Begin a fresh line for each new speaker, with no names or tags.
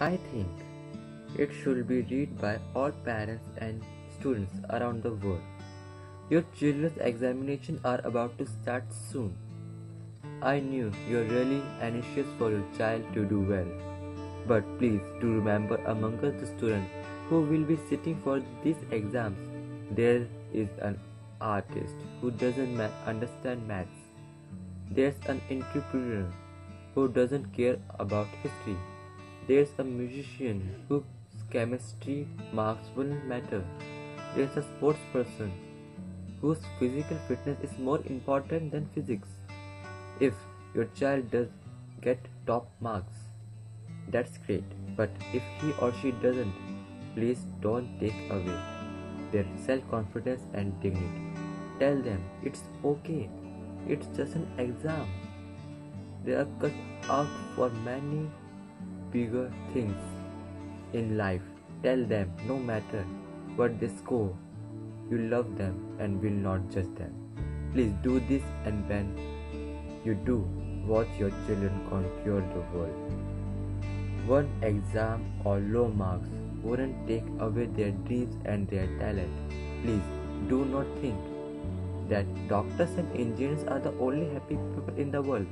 I think it should be read by all parents and students around the world. Your children's examinations are about to start soon. I knew you're really anxious for your child to do well. But please do remember among us the students who will be sitting for these exams, there is an artist who doesn't ma- understand maths. There's an entrepreneur who doesn't care about history. There's a musician whose chemistry marks will matter. There's a sports person whose physical fitness is more important than physics. If your child does get top marks, that's great. But if he or she doesn't, please don't take away their self confidence and dignity. Tell them it's okay, it's just an exam. They are cut out for many bigger things in life. Tell them no matter what they score, you love them and will not judge them. Please do this, and when you do, watch your children conquer the world. One exam or low marks wouldn't take away their dreams and their talent. Please do not think that doctors and engineers are the only happy people in the world.